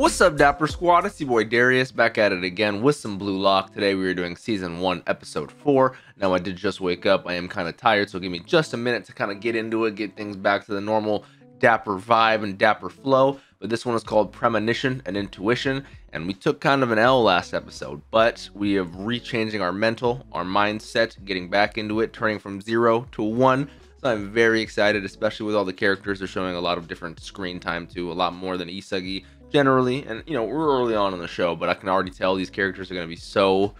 What's up, Dapper Squad? It's your boy Darius back at it again with some Blue Lock. Today we are doing Season 1, Episode 4. Now, I did just wake up. I am kind of tired, so give me just a minute to kind of get into it, get things back to the normal Dapper vibe and Dapper flow. But this one is called Premonition and Intuition, and we took kind of an L last episode, but we have rechanging our mental, our mindset, getting back into it, turning from zero to one. So I'm very excited, especially with all the characters. They're showing a lot of different screen time too, a lot more than Isagi generally. And you know, we're early on in the show, but I can already tell these characters are going to be so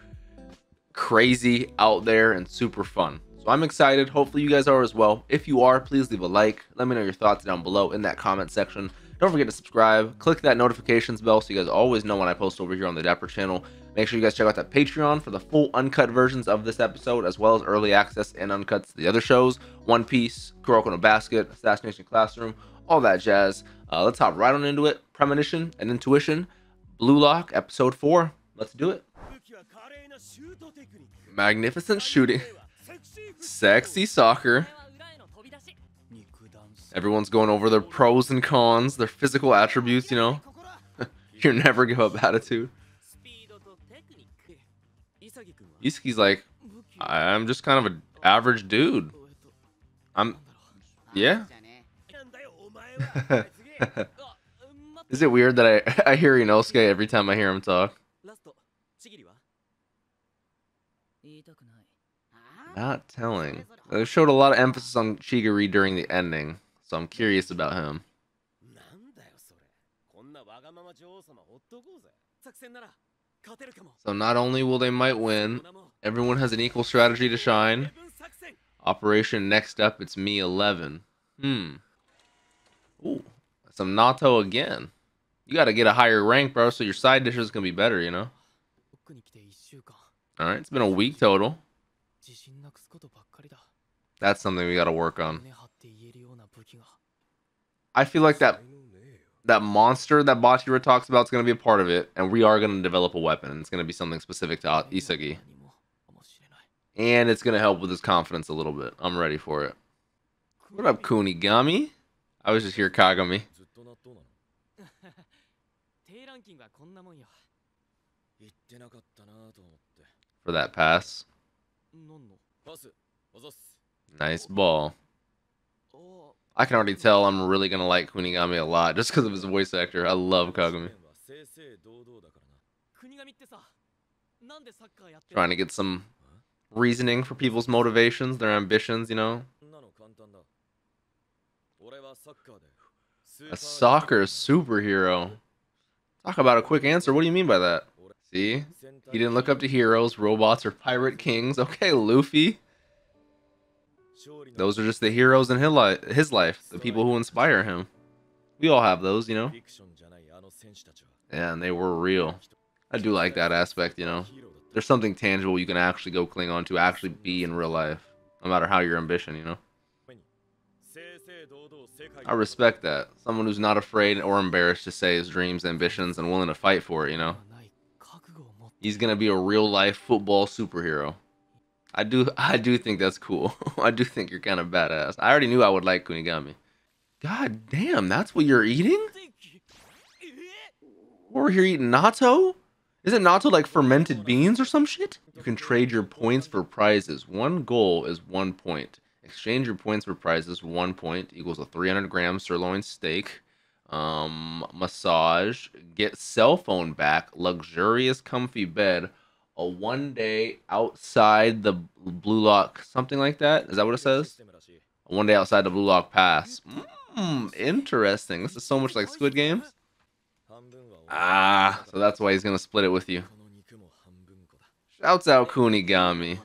crazy out there and super fun. So I'm excited. Hopefully you guys are as well. If you are, please leave a like. Let me know your thoughts down below in that comment section. Don't forget to subscribe. Click that notifications bell so you guys always know when I post over here on the Dapper channel. Make sure you guys check out that Patreon for the full uncut versions of this episode, as well as early access and uncuts to the other shows, One Piece, Kuroko no Basket, Assassination Classroom, all that jazz. Uh, let's hop right on into it. Premonition and Intuition, Blue Lock, Episode 4. Let's do it. Magnificent shooting. Sexy soccer. Everyone's going over their pros and cons, their physical attributes, you know. Your never give up attitude. Isagi's like, I'm just kind of an average dude. I'm, yeah. Is it weird that I, I hear Inosuke every time I hear him talk? Not telling. They showed a lot of emphasis on Chigiri during the ending, so I'm curious about him. So not only will they might win, everyone has an equal strategy to shine. Operation next up, it's me 11. Hmm. Ooh, some natto again. You gotta get a higher rank, bro, so your side dishes can be better, you know? Alright, it's been a week total. That's something we gotta work on. I feel like that that monster that Bachira talks about is gonna be a part of it, and we are gonna develop a weapon, it's gonna be something specific to Isagi. And it's gonna help with his confidence a little bit. I'm ready for it. What up, Kunigami? I was just here, Kagami. For that pass. Nice ball. I can already tell I'm really gonna like Kunigami a lot just because of his voice actor. I love Kagami. Trying to get some reasoning for people's motivations, their ambitions, you know. A soccer superhero. Talk about a quick answer. What do you mean by that? See? He didn't look up to heroes, robots, or pirate kings. Okay, Luffy. Those are just the heroes in his life, his life, the people who inspire him. We all have those, you know? Yeah, and they were real. I do like that aspect, you know? There's something tangible you can actually go cling on to, actually be in real life. No matter how your ambition, you know? I respect that. Someone who's not afraid or embarrassed to say his dreams, ambitions, and willing to fight for it, you know? He's gonna be a real life football superhero. I do I do think that's cool. I do think you're kind of badass. I already knew I would like Kunigami. God damn, that's what you're eating? We're here eating natto? Isn't natto like fermented beans or some shit? You can trade your points for prizes. One goal is one point. Exchange your points for prizes. One point equals a 300 gram sirloin steak. Um, massage. Get cell phone back. Luxurious comfy bed a one day outside the Blue Lock, something like that. Is that what it says? A one day outside the Blue Lock Pass. Mmm, interesting. This is so much like Squid Games. Ah, so that's why he's gonna split it with you. Shouts out Kunigami.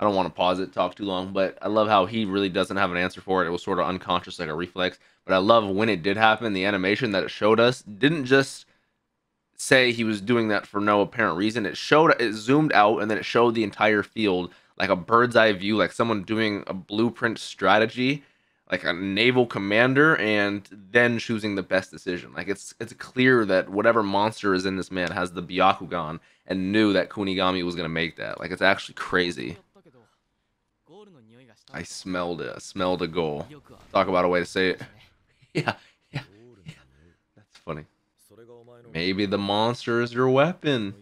I don't want to pause it, talk too long, but I love how he really doesn't have an answer for it. It was sort of unconscious, like a reflex. But I love when it did happen, the animation that it showed us didn't just say he was doing that for no apparent reason. It showed it zoomed out and then it showed the entire field like a bird's eye view, like someone doing a blueprint strategy, like a naval commander, and then choosing the best decision. Like it's it's clear that whatever monster is in this man has the Byakugan and knew that Kunigami was gonna make that. Like it's actually crazy. I smelled it. I smelled a goal. Talk about a way to say it. yeah, yeah, yeah. That's funny. Maybe the monster is your weapon.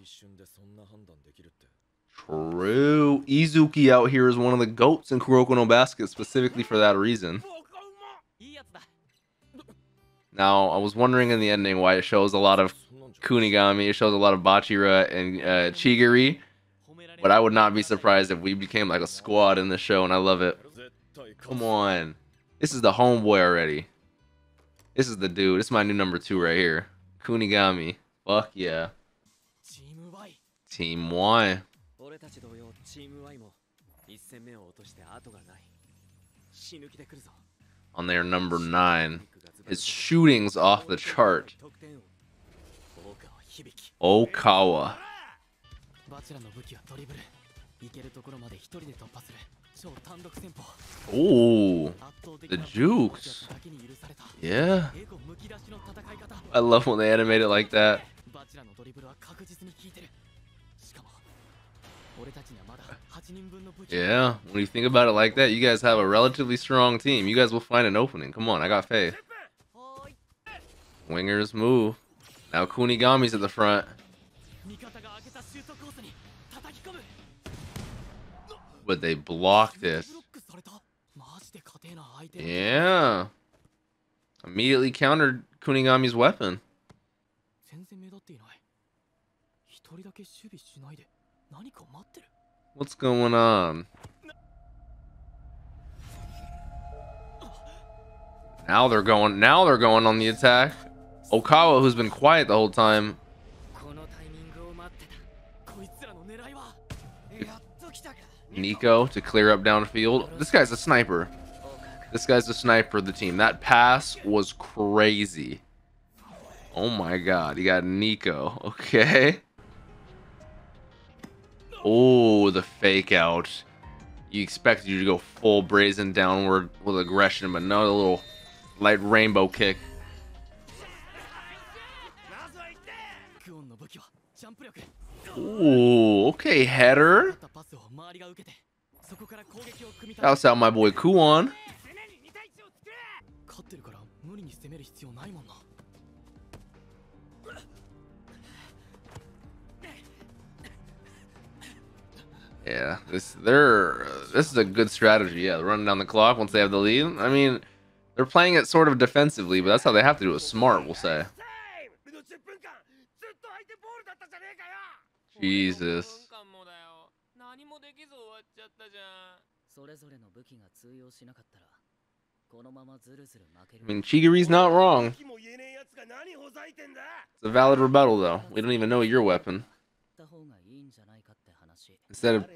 True. Izuki out here is one of the goats in Kuroko no Basket specifically for that reason. Now, I was wondering in the ending why it shows a lot of Kunigami, it shows a lot of Bachira and uh, Chigiri, but I would not be surprised if we became like a squad in the show, and I love it. Come on. This is the homeboy already. This is the dude. This is my new number two right here. Kunigami. Fuck yeah. Team Y. On their number nine. His shooting's off the chart. Okawa. Oh, the jukes. Yeah. I love when they animate it like that. Yeah, when you think about it like that, you guys have a relatively strong team. You guys will find an opening. Come on, I got faith. Wingers move. Now Kunigami's at the front. But they blocked this? Yeah. Immediately countered Kunigami's weapon. What's going on? Now they're going now they're going on the attack. Okawa, who's been quiet the whole time. Nico to clear up downfield. This guy's a sniper. This guy's a sniper of the team. That pass was crazy. Oh my god, you got Nico. Okay. Oh, the fake out. You expected you to go full brazen downward with aggression, but no, a little light rainbow kick. Ooh, okay, header. Shouts out my boy Kuon. Yeah, this they're uh, this is a good strategy. Yeah, running down the clock once they have the lead. I mean, they're playing it sort of defensively, but that's how they have to do it. Smart, we'll say. Jesus. I mean, Chigiri's not wrong. It's a valid rebuttal, though. We don't even know your weapon. Instead of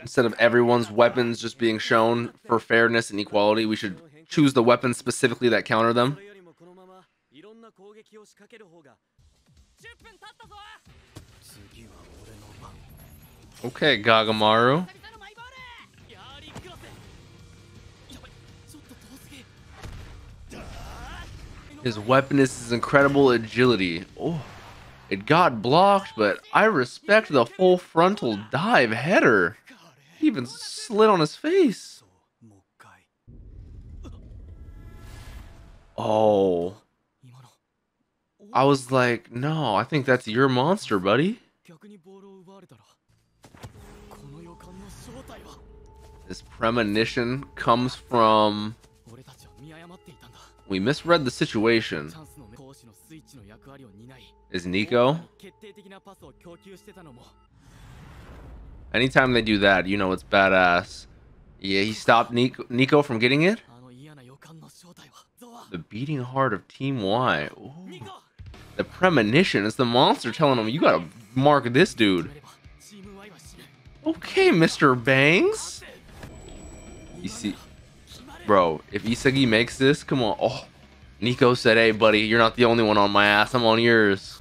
instead of everyone's weapons just being shown for fairness and equality, we should choose the weapons specifically that counter them. Okay, Gagamaru. His weapon is his incredible agility. Oh, it got blocked, but I respect the full frontal dive header. He even slid on his face. Oh. I was like, no, I think that's your monster, buddy. This premonition comes from... We misread the situation. Is Nico? Anytime they do that, you know it's badass. Yeah, he stopped Nico, Nico from getting it? The beating heart of Team Y. Ooh. The premonition is the monster telling him, you gotta mark this dude. Okay, Mr. Bangs. You see, bro, if Isagi makes this, come on. Oh, Nico said, hey, buddy, you're not the only one on my ass. I'm on yours.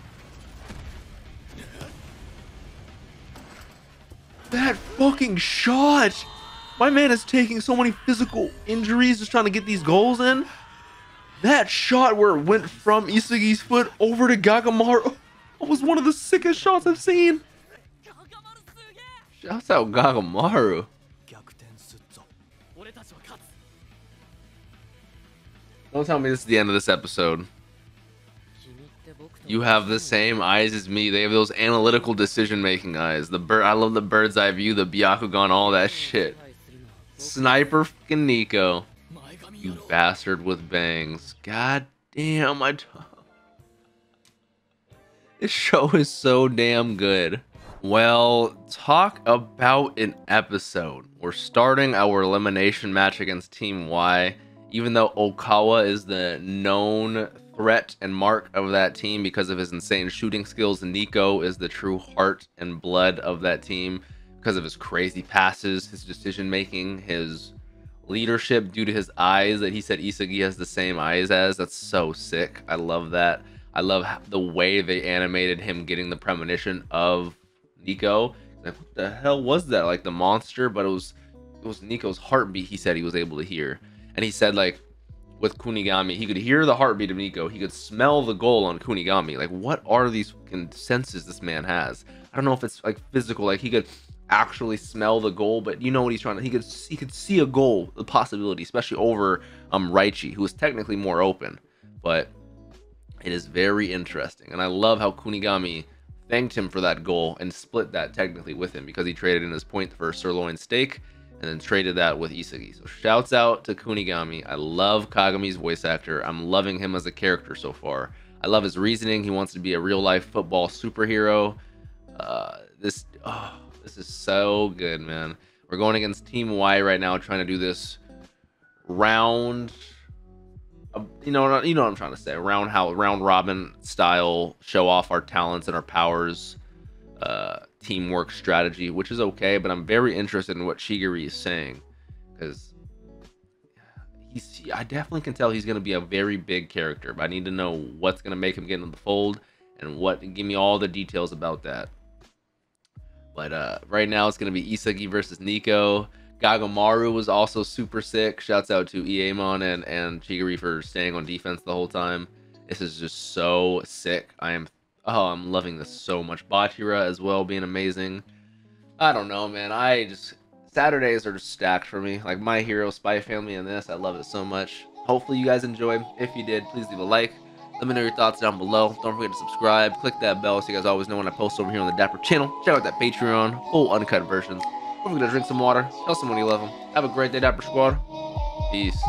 That fucking shot. My man is taking so many physical injuries just trying to get these goals in. That shot where it went from Isagi's foot over to Gagamaru oh, was one of the sickest shots I've seen. Shouts out Gagamaru. Don't tell me this is the end of this episode. You have the same eyes as me. They have those analytical decision-making eyes. The bird, I love the bird's eye view, the Byakugan, all that shit. Sniper fucking Nico. You bastard with bangs. God damn, I. This show is so damn good. Well, talk about an episode. We're starting our elimination match against Team Y. Even though Okawa is the known threat and mark of that team because of his insane shooting skills, Nico is the true heart and blood of that team because of his crazy passes, his decision making, his leadership due to his eyes that he said Isagi has the same eyes as. That's so sick. I love that. I love the way they animated him getting the premonition of Nico. Like, what the hell was that? Like the monster, but it was it was Nico's heartbeat. He said he was able to hear, and he said like with Kunigami, he could hear the heartbeat of Nico. He could smell the goal on Kunigami. Like, what are these fucking senses this man has? I don't know if it's like physical. Like he could actually smell the goal, but you know what he's trying to. He could he could see a goal, the possibility, especially over um Raichi, who is technically more open, but it is very interesting, and I love how Kunigami thanked him for that goal and split that technically with him because he traded in his point for sirloin steak and then traded that with Isagi. So shouts out to Kunigami. I love Kagami's voice actor. I'm loving him as a character so far. I love his reasoning. He wants to be a real life football superhero. Uh, this oh, this is so good, man. We're going against Team Y right now, trying to do this round you know, you know what I'm trying to say. Round how round robin style, show off our talents and our powers, uh, teamwork strategy, which is okay. But I'm very interested in what Chigiri is saying because he's. I definitely can tell he's going to be a very big character. But I need to know what's going to make him get into the fold and what. Give me all the details about that. But uh, right now it's going to be Isagi versus Nico. Gagamaru was also super sick. Shouts out to Iemon and, and Chigiri for staying on defense the whole time. This is just so sick. I am oh, I'm loving this so much. Bachira as well being amazing. I don't know, man. I just Saturdays are just stacked for me. Like my hero, Spy Family, and this. I love it so much. Hopefully you guys enjoy. If you did, please leave a like. Let me know your thoughts down below. Don't forget to subscribe. Click that bell so you guys always know when I post over here on the Dapper channel. Check out that Patreon, full uncut versions. We're gonna drink some water. Tell someone you love them. Have a great day, Dapper Squad. Peace.